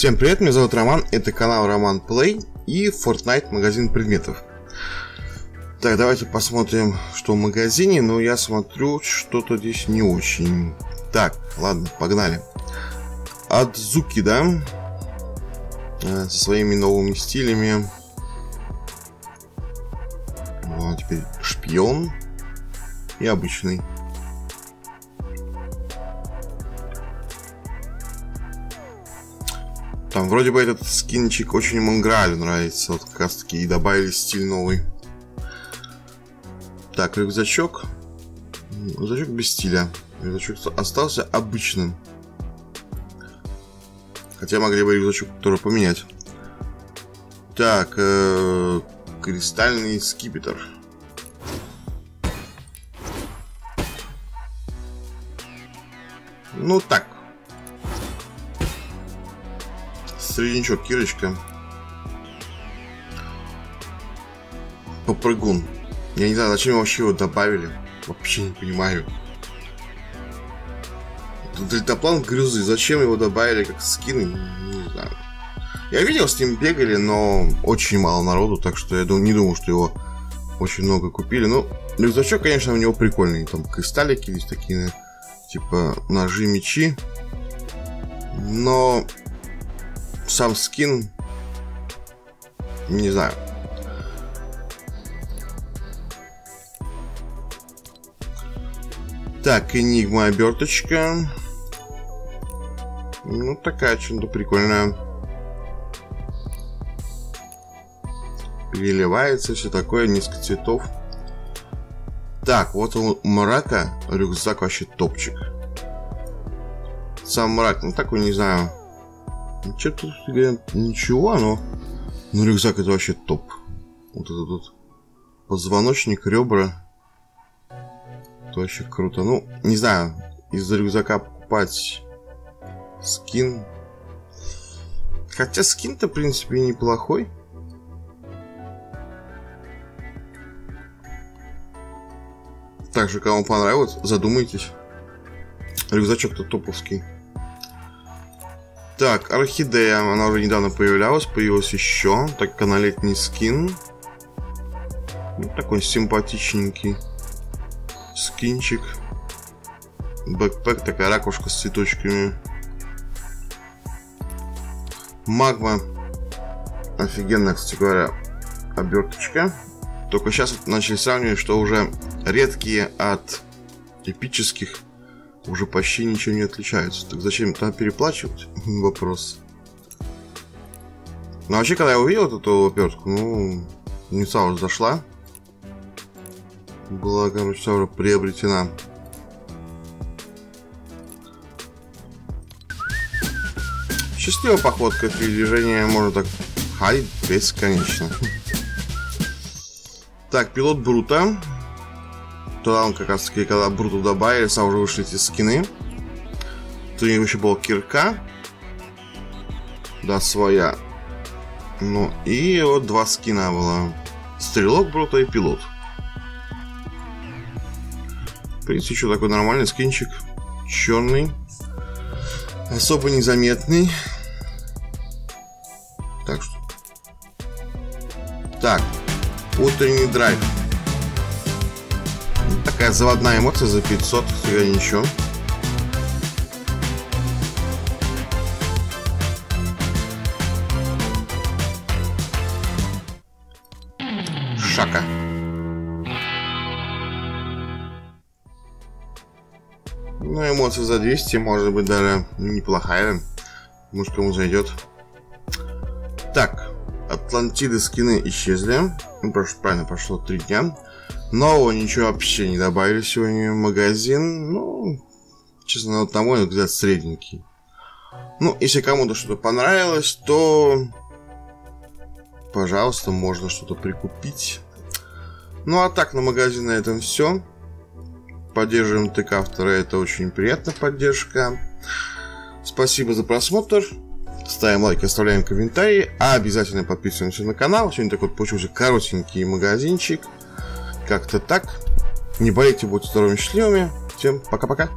Всем привет, меня зовут Роман, это канал Роман Play и Fortnite магазин предметов. Так, давайте посмотрим, что в магазине, но я смотрю, что-то здесь не очень. Так, ладно, погнали. Адзуки, да? Э, со своими новыми стилями. Вот, теперь шпион и обычный. Там вроде бы этот скинчик очень Мангралю нравится. Вот как раз таки и добавили стиль новый. Так, рюкзачок. Рюкзачок без стиля. Рюкзачок остался обычным. Хотя могли бы рюкзачок тоже поменять. Так, э, кристальный скипетр. Ну так, Среднячок, Кирочка. Попрыгун. Я не знаю, зачем вообще его добавили. Вообще не понимаю. Дельтаплан грюзы. Зачем его добавили как скин? Не знаю. Я видел, с ним бегали, но очень мало народу, так что я не думаю, что его очень много купили. Ну, рюкзачок, конечно, у него прикольный. Там кристаллики есть такие, типа ножи, мечи. Но сам скин, не знаю. Так, Энигма оберточка. Ну, такая что-то прикольная. Переливается, все такое, несколько цветов. Так, вот у мрака рюкзак вообще топчик. Сам мрак, ну такой, не знаю, что-то говорят, ничего, но... Ну, рюкзак это вообще топ. Вот это тут позвоночник, ребра. Это вообще круто. Ну, не знаю, из-за рюкзака покупать скин. Хотя скин-то, в принципе, неплохой. Также, кому понравилось, задумайтесь. Рюкзачок-то топовский. Так, орхидея, она уже недавно появлялась, появилась еще. Так как она летний скин. Ну, такой симпатичненький скинчик. Бэкпэк, такая ракушка с цветочками. Магма. Офигенная, кстати говоря, оберточка. Только сейчас начали сравнивать, что уже редкие от эпических уже почти ничего не отличаются. Так зачем там переплачивать? Вопрос. Ну, вообще, когда я увидел эту обертку, ну, не сразу зашла. Была, короче, сразу приобретена. Счастливая походка, движение можно так ходить бесконечно. Так, пилот Брута. Туда он как раз таки, когда Бруту добавили, сам уже вышли эти скины. Тут у него еще была кирка. Да, своя. Ну, и вот два скина было. Стрелок Брута и пилот. В принципе, что такой нормальный скинчик. Черный. Особо незаметный. Так что... Так. Утренний драйв. Такая заводная эмоция за 500, всегда ничего. Шака. Ну, эмоция за 200, может быть, даже неплохая. Может, кому зайдет. Так, Атлантиды скины исчезли. Ну, правильно, прошло 3 дня. Нового ничего вообще не добавили сегодня в магазин. Ну, честно, вот на мой взгляд, средненький. Ну, если кому-то что-то понравилось, то, пожалуйста, можно что-то прикупить. Ну, а так, на магазин на этом все. Поддерживаем ТК автора, это очень приятная поддержка. Спасибо за просмотр. Ставим лайк, оставляем комментарии. А обязательно подписываемся на канал. Сегодня такой получился коротенький магазинчик. Как-то так. Не болейте, будьте здоровыми, счастливыми. Всем пока-пока.